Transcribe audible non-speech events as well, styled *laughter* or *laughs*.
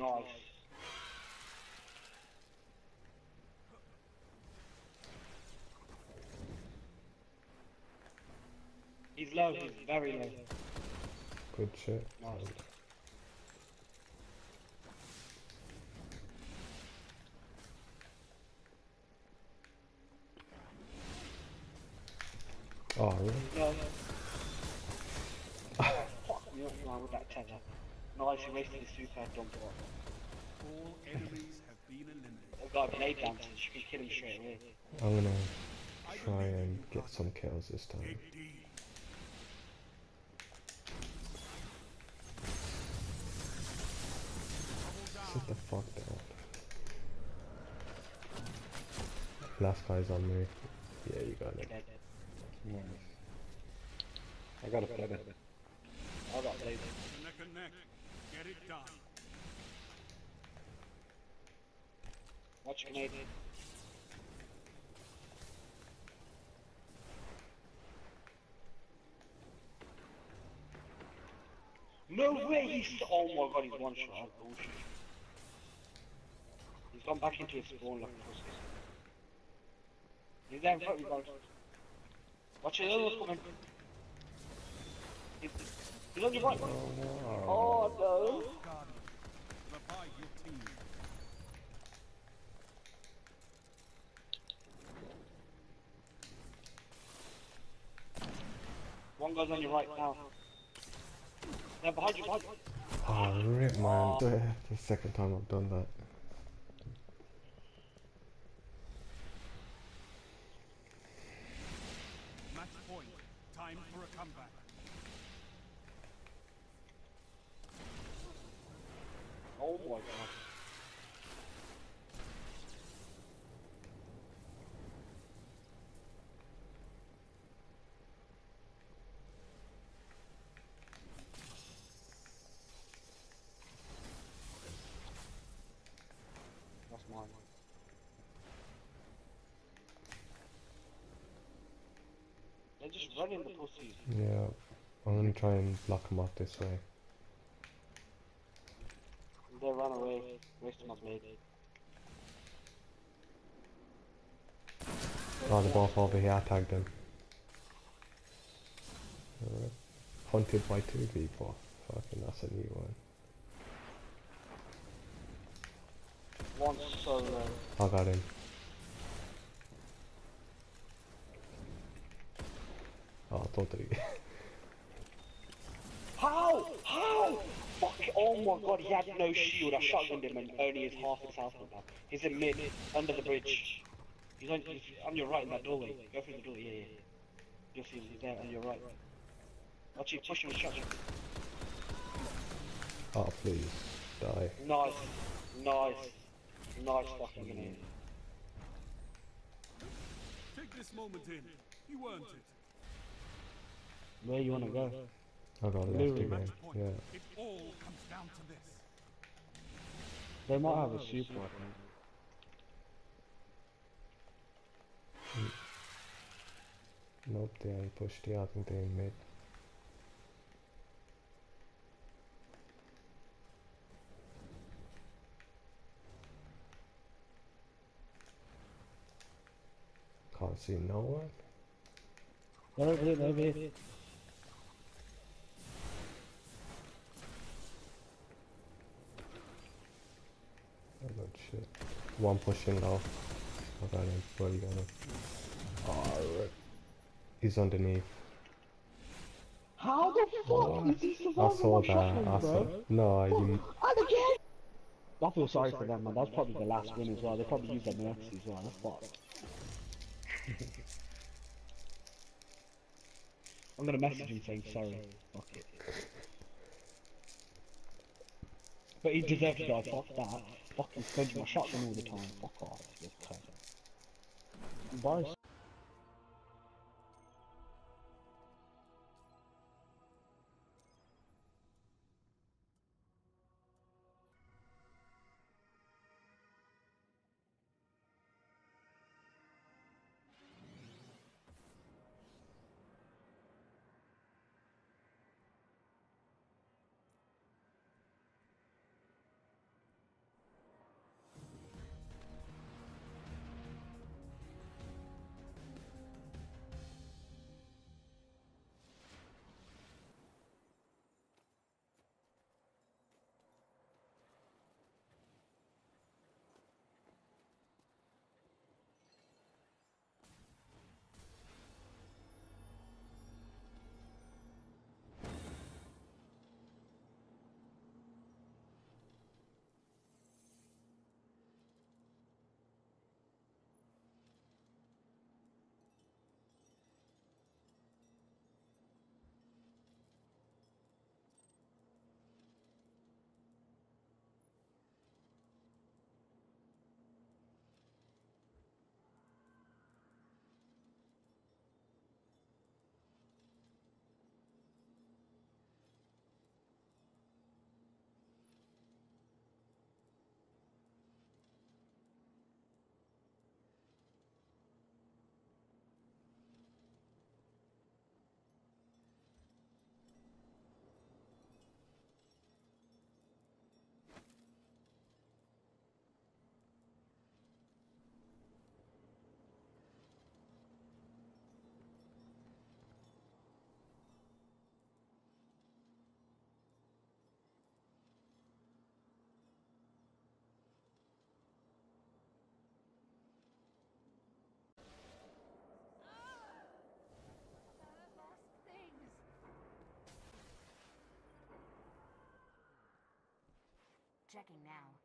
Nice. He's low, he's very low. Good shit. Nice. Oh, really? No. *laughs* Fuck me up man with that tether. Nice, he wasted his super dump it. All enemies have been eliminated. I've got a blade dancer, you can kill him straight away. I'm gonna try and get some kills this time. Dig deep. Sit the fuck down. Last guy's on me. Yeah, you got it. Dead. I got a feather. I got blade. Neck and neck. Get it done. Watch. No way he's oh my god he's one shot. Bullshit. He's gone back into his spawn like a pussy. He's there front you guys. Watch it, coming. He's, he's on your right. Oh no. Guardian. Revive your team. One goes on your right now. They're behind you, behind you. Oh, rip, man. The second time I've done that. Match point. Time for a comeback. Oh my god. Mine. They're just running the pussies. Yeah, I'm gonna try and block him off this way. They ran away, wasting my blade. Oh, they're both over here. I tagged them. Alright. Hunted by two people. Fucking, that's a new one. One solo. I got him. Oh, totally. How? How? Fuck! Oh my god, he had no shield. I shotgunned him and only his half his health went down. He's in mid, under the bridge. He's on, he's on your right in that doorway. Go through the doorway, yeah, yeah. You'll see him, he's there on your right. Watch you push him with shotgun. oh, please. Die. Nice. Nice. Nice fucking grenade. Take this moment in. You earned it. Where you wanna go? I got left Literally. Again. Yeah. It all comes down to this. They might have a super, I think. Nope, they ain't pushed it. I think they ain't mid. See no one. Over here, over here. Oh good shit. One pushing low. I got him. Where you got him? Alright. He's underneath. How the fuck is he surviving I saw one that. shotgun, I saw. bro? No, I didn't. And again! I feel sorry for them, man. That's probably the last win as well. They probably used their mercy as well. That's fucked. *laughs* I'm gonna message him saying sorry. Fuck it. But he deserved to die. Fuck that. Fucking spends my shotgun all the time. Fuck off. This cunt. Bye. Checking now.